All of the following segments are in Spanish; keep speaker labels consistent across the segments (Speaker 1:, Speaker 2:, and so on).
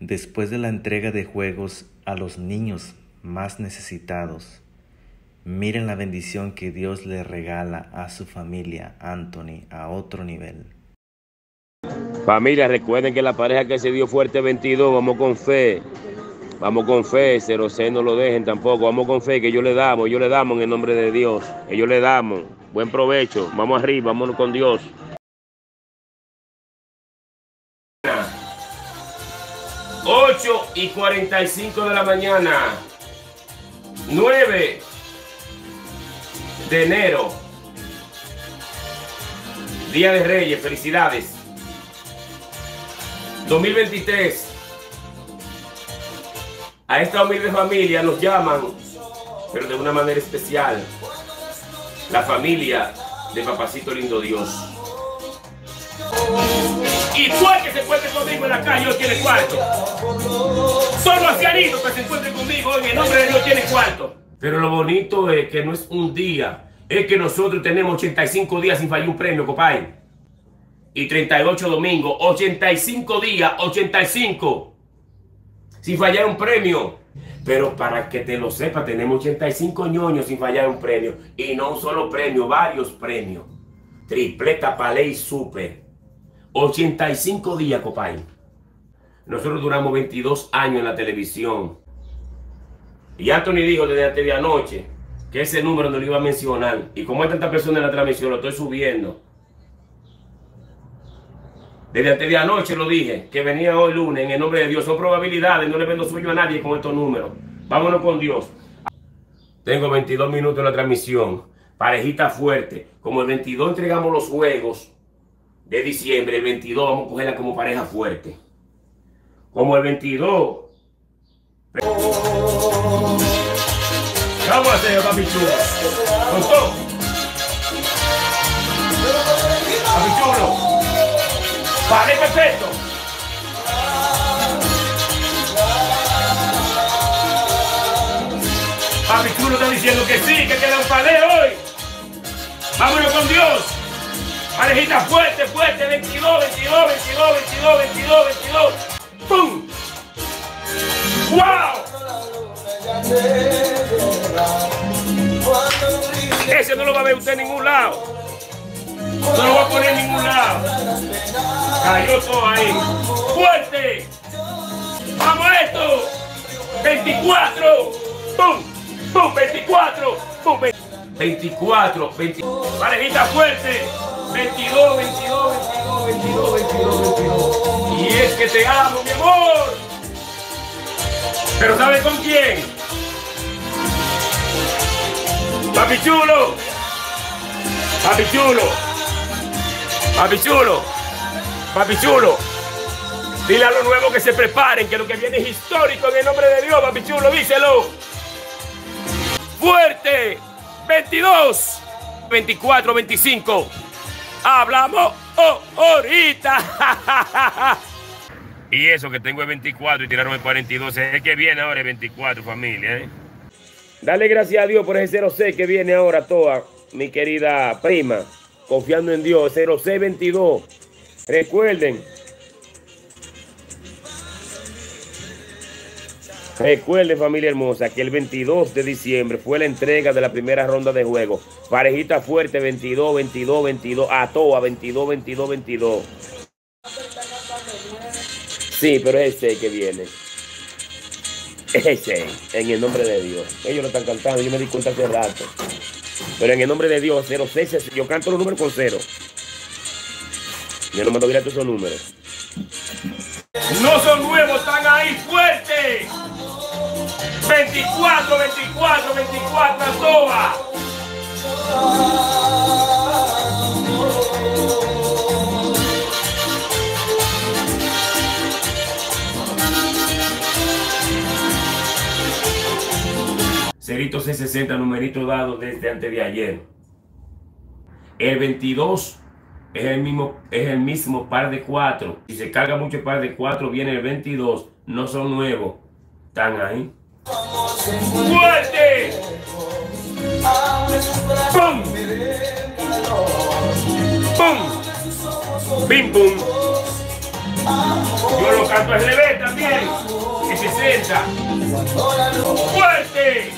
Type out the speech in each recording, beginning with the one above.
Speaker 1: Después de la entrega de juegos a los niños más necesitados, miren la bendición que Dios le regala a su familia, Anthony, a otro nivel.
Speaker 2: Familia, recuerden que la pareja que se dio fuerte 22, vamos con fe. Vamos con fe, 06 no lo dejen tampoco. Vamos con fe, que yo le damos, yo le damos en el nombre de Dios. Ellos le damos. Buen provecho. Vamos arriba, vámonos con Dios. Y 45 de la mañana. 9 de enero. Día de Reyes, felicidades. 2023. A esta humilde familia nos llaman, pero de una manera especial, la familia de Papacito Lindo Dios. Y tú el que se encuentre conmigo en la calle hoy tiene cuarto. Pero lo bonito es que no es un día, es que nosotros tenemos 85 días sin fallar un premio, compadre. Y 38 domingos, 85 días, 85 sin fallar un premio. Pero para que te lo sepa, tenemos 85 ñoños sin fallar un premio. Y no un solo premio, varios premios. Tripleta, palé y super. 85 días, compadre. Nosotros duramos 22 años en la televisión. Y Anthony dijo desde antes anoche que ese número no lo iba a mencionar. Y como hay tantas personas en la transmisión, lo estoy subiendo. Desde antes de anoche lo dije, que venía hoy lunes en el nombre de Dios. Son probabilidades, no le vendo sueño a nadie con estos números. Vámonos con Dios. Tengo 22 minutos en la transmisión. Parejita fuerte. Como el 22 entregamos los juegos de diciembre, el 22 vamos a cogerla como pareja fuerte. Como el 22. Vamos a hacer, papi chulo. Con todo. Papi chulo. Vale, perfecto. Papi chulo está diciendo que sí, que queda un palé hoy. Vámonos con Dios. Parejita fuerte, fuerte, 22, No lo va a poner en ningún lado. Cayó todo ahí. ¡Fuerte! ¡Vamos a esto! ¡24! ¡Pum! ¡Pum! ¡24! ¡Pum! 24, 22. Parejita fuerte. 22, 22, 22, 22, 22, 22. Y es que te amo, mi amor. Pero ¿sabes con quién? Papi chulo. Papi chulo. Papi chulo. Papi chulo. Dile a los nuevos que se preparen, que lo que viene es histórico en el nombre de Dios, papi chulo, díselo. Fuerte. 22. 24, 25. Hablamos ahorita. y eso que tengo el 24 y tiraron el 42. Es el que viene ahora el 24, familia. ¿eh? Dale gracias a Dios por ese 06 que viene ahora toda, mi querida prima. Confiando en Dios. 0622. Recuerden. Recuerden familia hermosa que el 22 de diciembre fue la entrega de la primera ronda de juego. Parejita fuerte 22, 22, 22. A toa 22, 22, 22. Sí, pero es ese que viene. Ese, en el nombre de Dios. Ellos lo están cantando, yo me di cuenta hace rato. Pero en el nombre de Dios, 06, yo canto los números con cero. Yo no mando directo esos números. No son nuevos, están ahí fuertes. 24, 24, Cerito C60, numerito dado desde antes de ayer. El 22 es el mismo, es el mismo par de 4. Si se carga mucho par de 4, viene el 22. No son nuevos. Están ahí. ¡Fuerte! ¡Pum! ¡Pum! ¡Bim, pum! Yo lo canto al revés también. también. Que se sienta. Fuerte.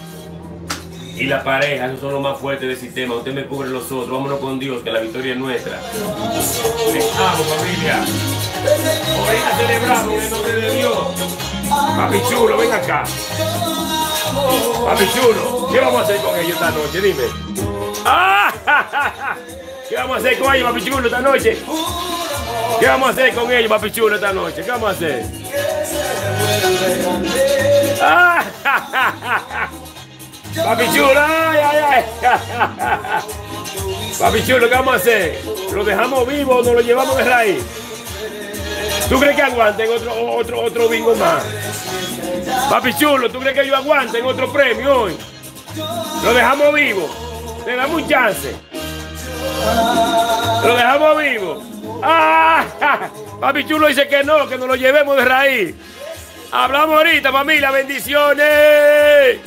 Speaker 2: y la pareja, esos son los más fuertes del sistema. Usted me cubre los otros. Vámonos con Dios, que la victoria es nuestra. Les amo, familia. Ahorita celebramos en el nombre de Dios. Papi chulo, ven acá. Papi chulo, ¿qué vamos a hacer con ellos esta noche? Dime. ¡Ah! ¿Qué vamos a hacer con ellos, papi chulo, esta noche? ¿Qué vamos a hacer con ellos, papi chulo, esta noche? ¿Qué vamos a hacer? Papi chulo, ay, ay, ay. Papi chulo, ¿qué vamos a hacer? ¿Lo dejamos vivo o nos lo llevamos de raíz? ¿Tú crees que aguanten otro, otro, otro bingo más? Papi chulo, ¿tú crees que ellos aguanten otro premio hoy? ¿Lo dejamos vivo? ¿Le damos un chance? ¿Lo dejamos vivo? ¡Ah! Papi chulo dice que no, que nos lo llevemos de raíz. Hablamos ahorita, familia, bendiciones.